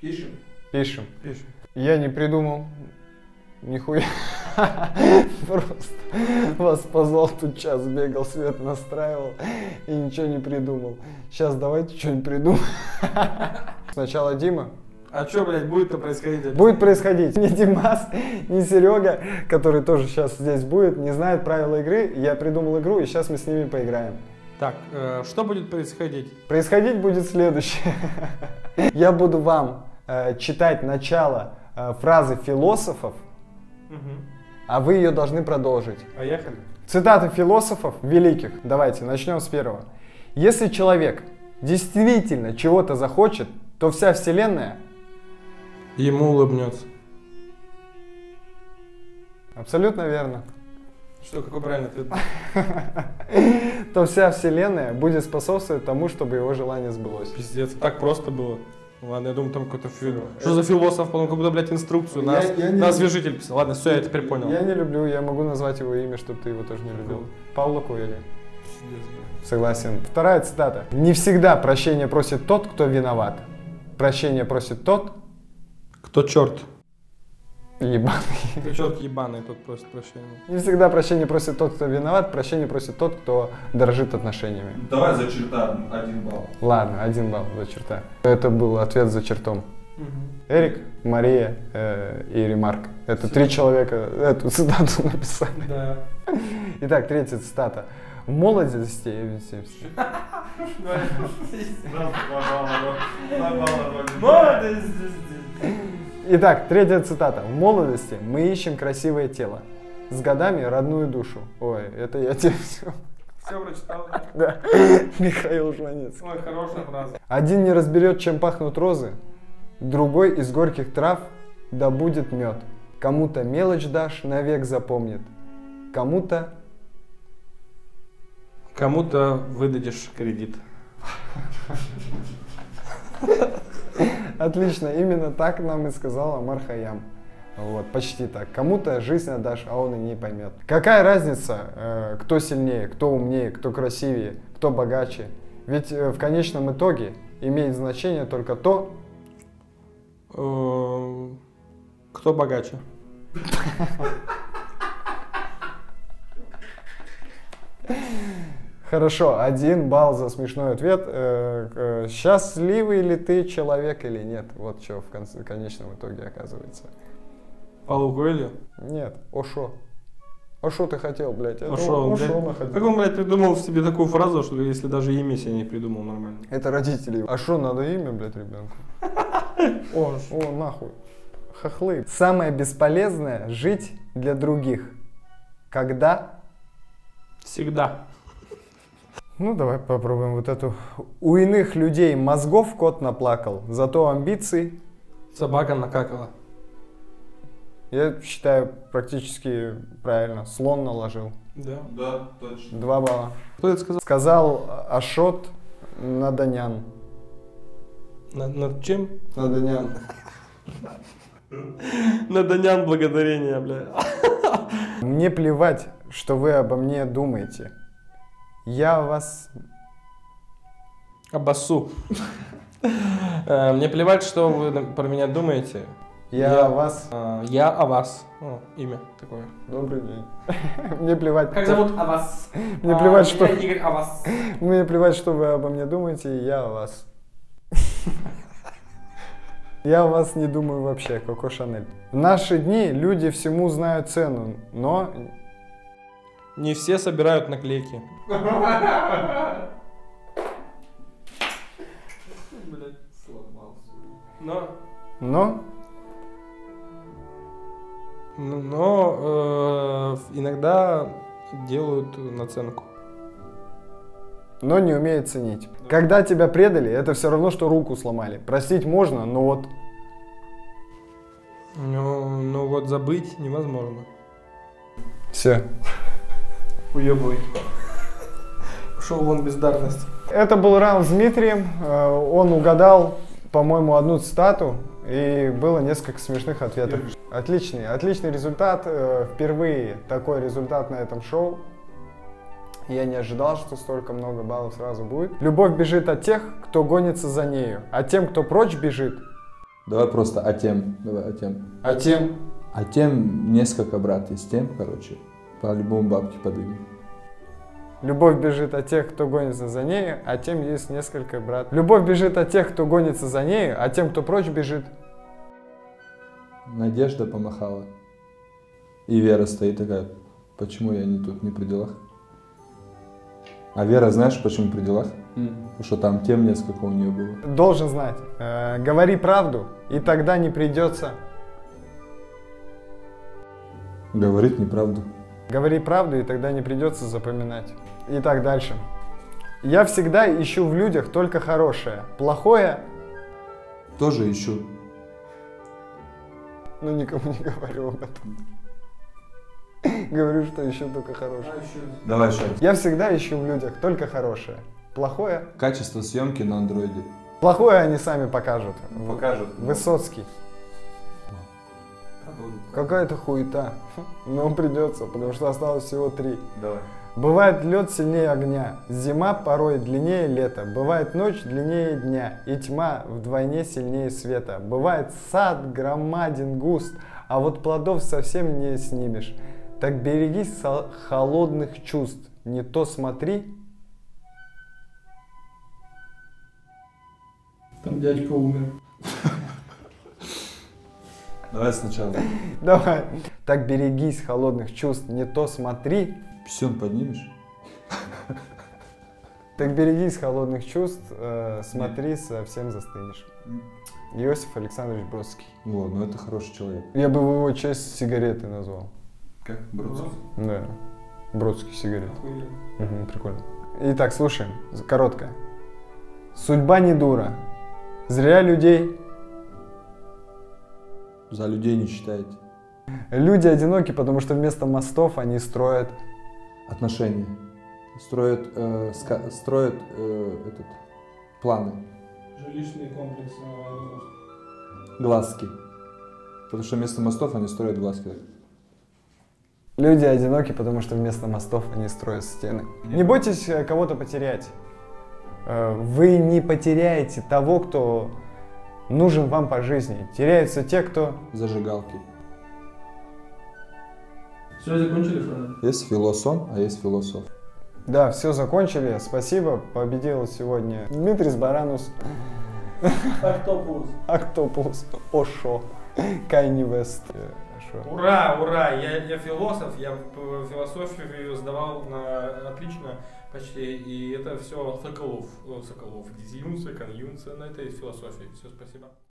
Пишем? Пишем. Пишем. Я не придумал. Нихуя. Просто вас позвал, тут час бегал, свет настраивал и ничего не придумал. Сейчас давайте что-нибудь придумаем. Сначала Дима. А что, блядь, будет-то происходить? Будет происходить. Ни Димас, ни Серега, который тоже сейчас здесь будет, не знают правила игры. Я придумал игру, и сейчас мы с ними поиграем. Так, э, что будет происходить? Происходить будет следующее. Я буду вам э, читать начало э, фразы философов, а вы ее должны продолжить. Поехали. Цитаты философов великих. Давайте, начнем с первого. Если человек действительно чего-то захочет, то вся вселенная Ему улыбнется. абсолютно верно. Что, какой правильный ответ? То вся вселенная будет способствовать тому, чтобы его желание сбылось. Пиздец, так просто было. Ладно, я думаю, там какой-то фильм. Что за философ? Потом как будто, блядь, инструкцию. Я- На, я не- на освежитель писал. Ладно, все, я теперь понял. Я не люблю, я могу назвать его имя, чтобы ты его тоже не любил. Пауло блядь. Согласен. Вторая цитата. Не всегда прощение просит тот, кто виноват. Прощение просит тот, Кто черт? Ебаный. Кто черт ебаный, тот просит прощения. Не всегда прощение просит тот, кто виноват. Прощение просит тот, кто дорожит отношениями. Давай за черта один балл. Ладно, один балл за черта. Это был ответ за чертом. Эрик, Мария э, и Ремарк. Это три человека эту цитату написали. Да. Итак, третья цитата. В молодости... Итак, третья цитата. В молодости мы ищем красивое тело. С годами родную душу. Ой, это я тебе все. Все прочитал? Да. Михаил Жванец. Ой, хорошая фраза. Один не разберет, чем пахнут розы, другой из горьких трав да будет мед. Кому-то мелочь дашь, навек запомнит. Кому-то... Кому-то выдадишь кредит. Отлично, именно так нам и сказал Амар Хаям. Вот, почти так. Кому-то жизнь отдашь, а он и не поймет. Какая разница, э, кто сильнее, кто умнее, кто красивее, кто богаче? Ведь э, в конечном итоге имеет значение только то, Э, Кто богаче? Хорошо, один балл за смешной ответ. Э, э, Счастливый ли ты человек или нет? Вот что в конце, конечном итоге оказывается. Паулу Коэльо? Нет, Ошо. Ошо ты хотел, блядь? Это А что он, блядь? находил. Как он, блядь, придумал в себе такую фразу, что если даже имя себе не придумал нормально? Это родители. А что, надо имя, блядь, ребенку? О, О, нахуй. Хохлы. Самое бесполезное – жить для других. Когда? всегда. Ну, давай попробуем вот эту. У иных людей мозгов кот наплакал, зато амбиций Собака накакала. Я считаю практически правильно. Слон наложил. Да. Да, точно. Два балла. Кто это сказал? Сказал Ашот Наданян. Над, над чем? Наданян. Наданян благодарение, бля. Мне плевать, что вы обо мне думаете. Я вас... Абасу. Э, Мне плевать, что вы про меня думаете. Я, вас... э, Я о вас. О, имя такое. Добрый день. Мне плевать. Как зовут А вас? Мне плевать, что... Игорь А вас. Мне плевать, что вы обо мне думаете, я о вас. Я о вас не думаю вообще, Коко Шанель. В наши дни люди всему знают цену, но Не все собирают наклейки. Блять, сломался. Но, но но, но, э, иногда делают наценку. но не умеет ценить. Когда тебя предали, это все равно, что руку сломали. Простить можно, но вот Ну, ну вот забыть невозможно. все. Уебывай. Ушел вон бездарность. Это был раунд с Дмитрием. Э, Он угадал, по-моему, одну цитату, и было несколько смешных ответов. Отличный, отличный результат. Э, Впервые такой результат на этом шоу. Я не ожидал, что столько много баллов сразу будет. Любовь бежит от тех, кто гонится за нею, а тем, кто прочь бежит, Давай просто а тем. Давай а тем. А тем, А тем несколько брат есть тем, короче. По-любому бабки подымем. любовь бежит от тех, кто гонится за нею, а тем есть несколько брат. Любовь бежит от тех, кто гонится за нею, а тем, кто прочь бежит. Надежда помахала. И Вера стоит такая, почему я не тут, не при делах? А Вера, знаешь, почему при делах? Потому что там тем несколько у нее было. Должен знать. Э, говори правду, и тогда не придется. Говорит неправду. Говори правду, и тогда не придется запоминать. Итак, дальше. Я всегда ищу в людях только хорошее. Плохое, Тоже ищу. ну никому не говорю об этом. Говорю, что ищу только хорошее. Давай еще. Я всегда ищу в людях только хорошее. Плохое? Качество съемки на андроиде. Плохое они сами покажут. Покажет. Высоцкий. Какая-то хуета. Но придется, потому что осталось всего три. Давай. Бывает лед сильнее огня, зима порой длиннее лета, бывает ночь длиннее дня, и тьма вдвойне сильнее света. Бывает сад громаден густ, а вот плодов совсем не снимешь. Так берегись холодных чувств, не то смотри. Там дядька умер. Давай сначала. Давай. Так берегись холодных чувств, не то смотри. Писюн поднимешь? Так берегись холодных чувств, э, смотри, совсем застынешь. Иосиф Александрович Бродский. Вот, ну это хороший человек. Я бы его часть сигареты назвал. Как? Бродский? Да. Бродский сигарет. Мгм, прикольно. Итак, слушаем. Короткое. Судьба не дура. Зря людей. За людей не считаете. Люди одиноки, потому что вместо мостов они строят. Отношения. Строят, э, ска- строят э, этот, планы. Жилищный комплекс. Глазки. Потому что вместо мостов они строят глазки. Люди одиноки, потому что вместо мостов они строят стены. Не бойтесь э, кого-то потерять. Э, Вы не потеряете того, кто нужен вам по жизни. Теряются те, кто... Зажигалки. Все, закончили, Фран? Есть филосон, а есть философ. Да, все закончили. Спасибо. Победил сегодня Дмитрий Баранус. Октопус. Октопус, Ошо, Кайни Вест. Э, шо. Ура, ура! Я, я философ, я философию сдавал на отлично почти, и это все Соколов, Э, Соколов, дизюнция, конъюнция, но это из философии. Все, спасибо.